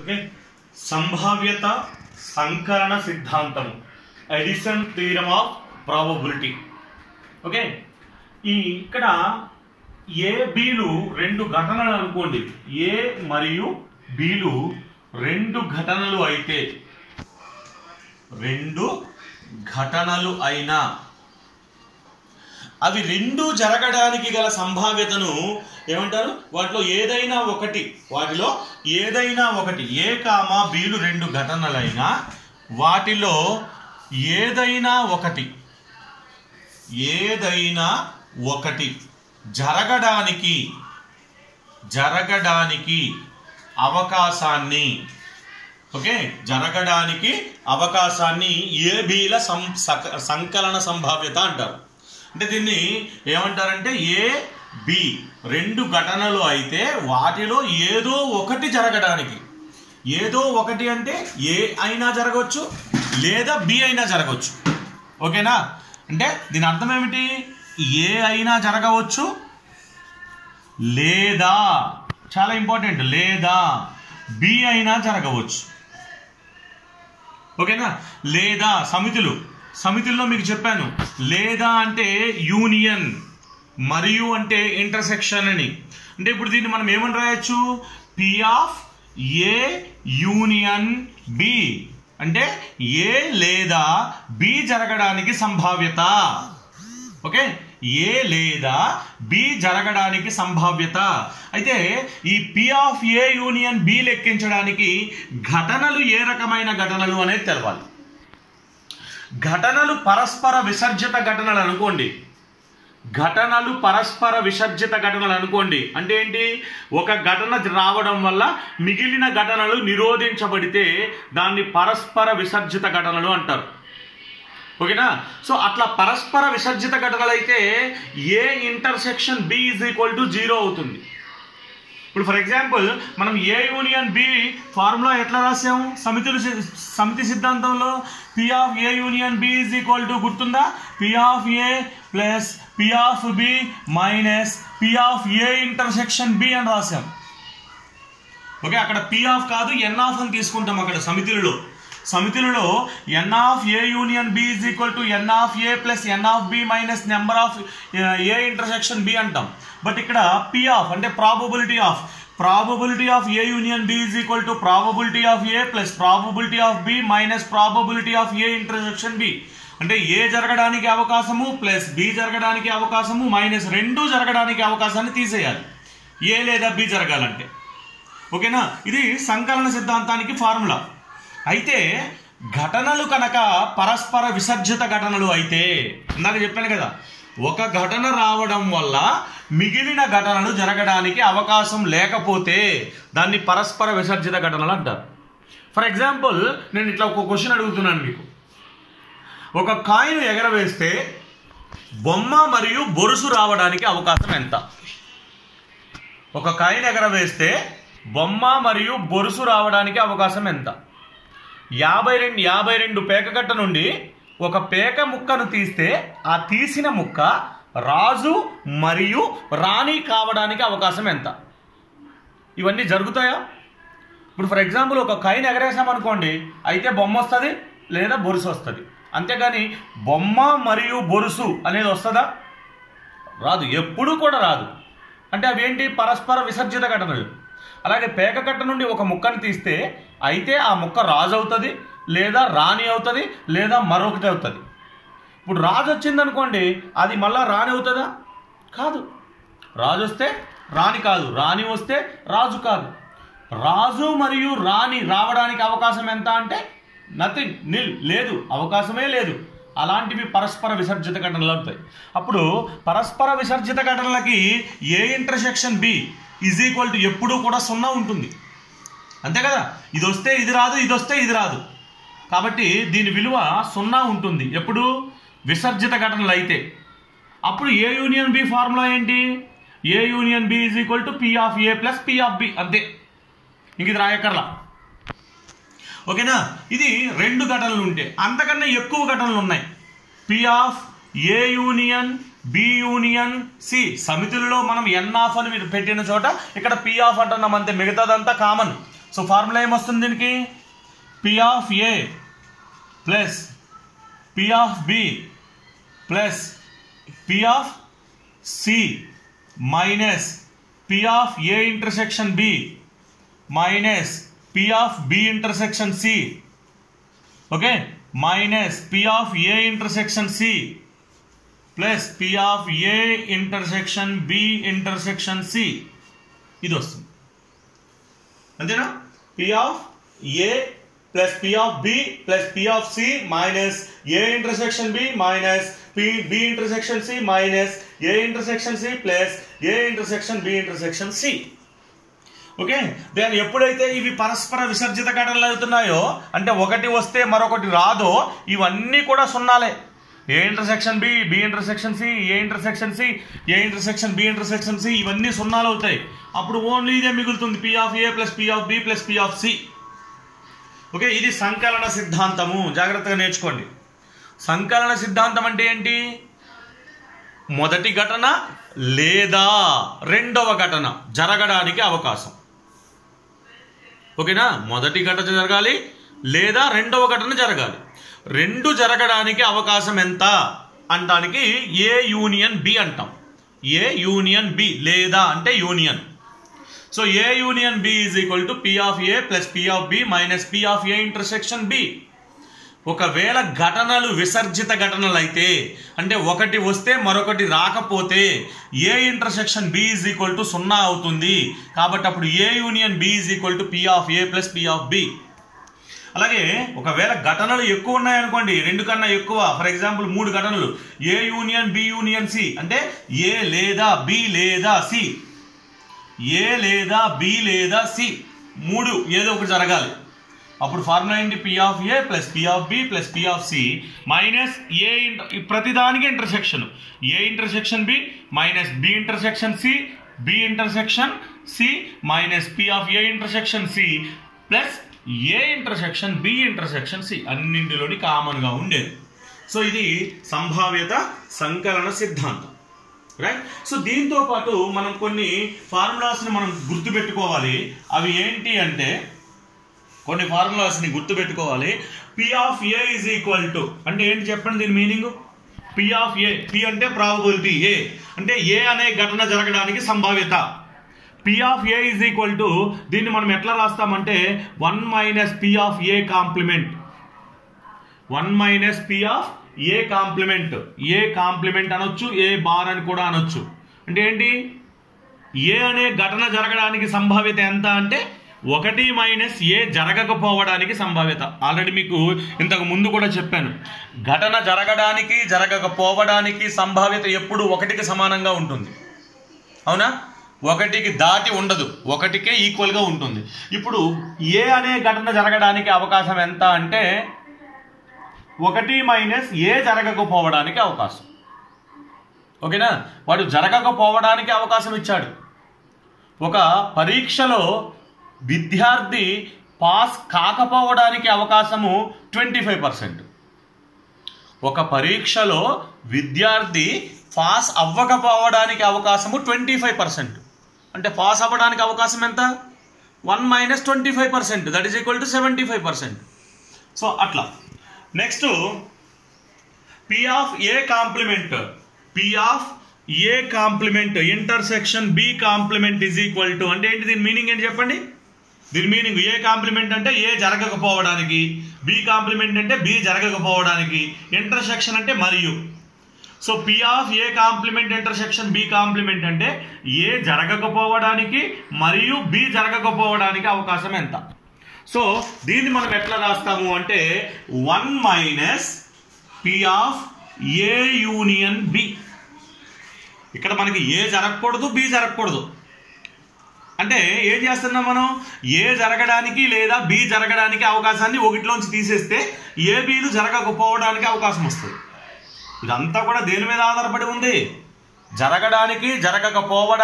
Okay? సంభావ్యత సంకలన సిద్ధాంతము addition theorem of probability okay? ఈ ఇక్కడ ఏ బీలు రెండు ఘటనలు అనుకోండి. ఏ మరియు బీలు రెండు ఘటనలు అయితే రెండు ఘటనలు అయినా అవి రెండు జరగడానికి గల సంభావ్యతను ఏమంటారు? వాటిలో ఏదైనా ఒకటి వాటిలో ఏదైనా ఒకటి ఏ కామా బీలు రెండు ఘటనలైనా వాటిలో ఏదైనా ఒకటి ఏదైనా ఒకటి జరగడానికి జరగడానికి అవకాశాన్ని ఓకే? జరగడానికి అవకాశాన్ని ఏ బీల సం సక- సంకలన సంభావ్యత అంటారు. అంటే దీన్ని ఏమంటారంటే ఏ బి రెండు ఘటనలు అయితే వాటిలో ఏదో ఒకటి జరగడానికి. ఏదో ఒకటి అంటే ఏ అయినా జరగవచ్చు లేదా బి అయినా జరగవచ్చు. ఓకేనా? అంటే దీని అర్థం ఏమిటి? ఏ అయినా జరగవచ్చు లేదా చాలా ఇంపార్టెంట్ లేదా బి అయినా జరగవచ్చు. ఓకేనా? లేదా సమితులు. సమితుల్లో మీకు చెప్పాను. లేదా అంటే యూనియన్. మరియు అంటే ఇంటర్సెక్షన్ అని. అంటే ఇప్పుడు దీన్ని మనం ఏమని రాయొచ్చు? P of A union B అంటే ఏ లేదా బి జరగడానికి సంభావ్యత. ఓకే? ఏ లేదా బి జరగడానికి సంభావ్యత. అయితే ఈ P of A union B లెక్కించడానికి ఘటనలు ఏ రకమైన ఘటనలు అనేది తెలవాలి. ఘటనలు పరస్పర విసర్జిత ఘటనలు అనుకోండి. ఘటనలు పరస్పర విసర్జిత ఘటనలు అనుకోండి. అంటే ఏంటి? ఒక ఘటన రావడం వల్ల మిగిలిన ఘటనలు నిరోధించబడితే దాన్ని పరస్పర విసర్జిత ఘటనలు అంటారు. ఓకేనా? సో అట్లా పరస్పర విసర్జిత ఘటనలు అయితే A intersection B is equal to zero అవుతుంది. ఇప్పుడు ఫర్ ఎగ్జాంపుల్ మనం ఏ యూనియన్ బి ఫార్ములా ఎట్లా రాసాము సమితులు సి- సమితి సిద్ధాంతంలో P of A union B is equal to గుర్తుందా? P of A plus P of B minus P of A intersection B అని రాసాం ఓకే అక్కడ పి ఆఫ్ కాదు ఎన్ ఆఫ్ అని తీసుకుంటాం అక్కడ సమితులలో. సమితులలో N of A union B is equal to N of A plus N of B minus number of A intersection B అంటాం. But ఇక్కడ పి ఆఫ్ అంటే probability of probability of A union B is equal to probability of A plus probability of B minus probability of A intersection B అంటే A జరగడానికి అవకాశము plus B జరగడానికి అవకాశము minus రెండు జరగడానికి అవకాశాన్ని తీసేయాలి. ఏ లేదా బి జరగాలంటే. ఓకేనా? ఇది సంకలన సిద్ధాంతానికి ఫార్ములా. అయితే ఘటనలు కనుక పరస్పర విసర్జిత ఘటనలు అయితే ఇందాక చెప్పాను కదా ఒక ఘటన రావడం వల్ల మిగిలిన ఘటనలు జరగడానికి అవకాశం లేకపోతే దాన్ని పరస్పర విసర్జిత ఘటనలు అంటారు. ఫర్ ఎగ్జాంపుల్ నేను ఇట్లా ఒక క్వశ్చన్ అడుగుతున్నాను మీకు. ఒక కాయిన్ ఎగరవేస్తే బొమ్మ మరియు బొరుసు రావడానికి అవకాశం ఎంత? ఒక కాయిన్ ఎగరవేస్తే బొమ్మ మరియు బొరుసు రావడానికి అవకాశం ఎంత? యాభై రెండు యాభై రెండు పేకగట్ట నుండి ఒక పేక ముక్కను తీస్తే ఆ తీసిన ముక్క రాజు మరియు రాణి కావడానికి అవకాశం ఎంత? ఇవన్నీ జరుగుతాయా? ఇప్పుడు ఫర్ ఎగ్జాంపుల్ ఒక కైన్ ఎగరేసామనుకోండి అయితే బొమ్మ వస్తుంది లేదా బొరుసు వస్తుంది. అంతేగాని బొమ్మ మరియు బొరుసు అనేది వస్తుందా? రాదు ఎప్పుడూ కూడా రాదు. అంటే అవేంటి పరస్పర విసర్జిత ఘటనలు. అలాగే పేకకట్ట నుండి ఒక ముక్కను తీస్తే అయితే ఆ ముక్క రాజు అవుతుంది లేదా రాణి అవుతుంది లేదా మరొకటి అవుతుంది. ఇప్పుడు రాజు వచ్చిందనుకోండి అది మళ్ళీ రాణి అవుతుందా? కాదు. రాజు వస్తే రాణి కాదు రాణి వస్తే రాజు కాదు. రాజు మరియు రాణి రావడానికి అవకాశం ఎంత అంటే నథింగ్ నిల్ లేదు అవకాశమే లేదు. అలాంటివి పరస్పర విసర్జిత ఘటనలు అవుతాయి. అప్పుడు పరస్పర విసర్జిత ఘటనలకి A intersection B is equal to ఎప్పుడూ కూడా సున్నా ఉంటుంది. అంతే కదా? ఇది వస్తే ఇది రాదు ఇది వస్తే ఇది రాదు. కాబట్టి దీని విలువ సున్నా ఉంటుంది. ఎప్పుడు? విసర్జిత ఘటనలు అయితే. అప్పుడు ఏ యూనియన్ బి ఫార్ములా ఏంటి? A union B is equal to P of A plus P of B అంతే. ఇంక ఇది రాయక్కర్లా. ఓకేనా? ఇది రెండు ఘటనలు ఉంటే. అంతకన్నా ఎక్కువ ఘటనలు ఉన్నాయి. P of A union B union C సమితులలో మనం ఎన్ ఆఫ్ అని మీరు పెట్టిన చోట ఇక్కడ పి ఆఫ్ అంటున్నాం అంతే. మిగతాదంతా కామన్ సో ఫార్ములా ఏమొస్తుంది దీనికి? P of A plus P of B plus P of C minus P of A intersection B minus P of B intersection C okay minus P of A intersection C plus P of A intersection B intersection C ఇది వస్తుంది. అంతేనా? P of A plus P of B plus P of C minus A intersection B minus P B intersection C minus A intersection C plus A intersection B intersection C okay then ఎప్పుడైతే ఇవి పరస్పర విసర్జిత ఘటనలు అవుతున్నాయో అంటే ఒకటి వస్తే మరొకటి రాదో ఇవన్నీ కూడా సున్నాలే. A intersection B B intersection C A intersection C A intersection B intersection C ఇవన్నీ సున్నాలు అవుతాయి. అప్పుడు ఓన్లీ ఇదే మిగులుతుంది. P of A plus P of B plus P of C okay ఇది సంకలన సిద్ధాంతము. జాగ్రత్తగా నేర్చుకోండి. సంకలన సిద్ధాంతం అంటే ఏంటి? మొదటి ఘటన లేదా రెండవ ఘటన జరగడానికి అవకాశం. ఓకేనా మొదటి ఘటన జరగాలి లేదా రెండవ ఘటన జరగాలి. రెండు జరగడానికి అవకాశం ఎంత అనడానికి ఏ యూనియన్ బి అంటాం. ఏ యూనియన్ బి లేదా అంటే union. So A union B is equal to P of A plus P of B minus P of A intersection B ఒకవేళ ఘటనలు విసర్జిత ఘటనలు అయితే అంటే ఒకటి వస్తే మరొకటి రాకపోతే A intersection B is equal to సున్నా అవుతుంది. కాబట్టి అప్పుడు A union B is equal to P of A plus P of B అలాగే ఒకవేళ ఘటనలు ఎక్కువ ఉన్నాయనుకోండి రెండు కన్నా ఎక్కువ ఫర్ ఎగ్జాంపుల్ మూడు ఘటనలు. A union B union C. అంటే ఏ లేదా బి లేదా సి. ఏ లేదా బి లేదా సి. మూడు ఏదో ఒకటి జరగాలి. అప్పుడు ఫార్ములా ఏంటి? P of A plus P of B plus P of C minus A ప్రతిదానికి intersection A intersection B minus B intersection C B intersection C minus P of A intersection C plus A intersection B intersection C అన్నింటిలోని కామన్గా ఉండేది. So ఇది సంభావ్యత సంకలన సిద్ధాంతం. Right so దీంతో పాటు మనం కొన్ని ఫార్ములాస్ని మనం గుర్తుపెట్టుకోవాలి. అవి ఏంటి అంటే కొన్ని ఫార్ములాస్ని గుర్తుపెట్టుకోవాలి. P of A is equal to అంటే ఏంటి చెప్పండి దీని meaning P of A P అంటే ప్రాబబిలిటీ ఏ అంటే ఏ అనే ఘటన జరగడానికి సంభావ్యత. P of A is equal to దీన్ని మనం ఎట్లా రాస్తామంటే one minus P of A complement one minus P of A complement A complement అనొచ్చు ఏ బార్ అని కూడా అనొచ్చు. అంటే ఏంటి? ఏ అనే ఘటన జరగడానికి సంభావ్యత ఎంత అంటే ఒకటి మైనస్ ఏ జరగకపోవడానికి సంభావ్యత. ఆల్రెడీ మీకు ఇంతకు ముందు కూడా చెప్పాను. ఘటన జరగడానికి జరగకపోవడానికి సంభావ్యత ఎప్పుడు ఒకటికి సమానంగా ఉంటుంది. అవునా? ఒకటికి దాటి ఉండదు. ఒకటికే ఈక్వల్గా ఉంటుంది. ఇప్పుడు ఏ అనే ఘటన జరగడానికి అవకాశం ఎంత అంటే ఒకటి మైనస్ ఏ జరగకపోవడానికి అవకాశం. ఓకేనా? వాడు జరగకపోవడానికి అవకాశం ఇచ్చాడు. ఒక పరీక్షలో విద్యార్థి పాస్ కాకపోవడానికి అవకాశము ట్వంటీ ఫైవ్ పర్సెంట్. ఒక పరీక్షలో విద్యార్థి పాస్ అవ్వకపోవడానికి అవకాశము ట్వంటీ ఫైవ్ పర్సెంట్. అంటే పాస్ అవ్వడానికి అవకాశం ఎంత? One minus twenty five percent that is equal to seventy five percent so అట్లా. Next P of A complement P of A complement intersection B complement is equal to అంటే ఏంటి దీని meaning ఏంటి చెప్పండి? దీని మీనింగ్ ఏ కాంప్లిమెంట్ అంటే A జరగకపోవడానికి B complement అంటే బి జరగకపోవడానికి. ఇంటర్సెక్షన్ అంటే మరియు. So P of A complement intersection B complement అంటే ఏ జరగకపోవడానికి మరియు బి జరగకపోవడానికి అవకాశం ఎంత? సో దీన్ని మనం ఎట్లా రాస్తాము అంటే one minus P of A union B ఇక్కడ మనకి ఏ జరగకూడదు బి జరగకూడదు. అంటే ఏం చేస్తున్నాం మనం? ఏ జరగడానికి లేదా బి జరగడానికి అవకాశాన్ని ఒకటిలోంచి తీసేస్తే ఏ బీలు జరగకపోవడానికి అవకాశం వస్తుంది. ఇదంతా కూడా దేని మీద ఆధారపడి ఉంది? జరగడానికి జరగకపోవడానికి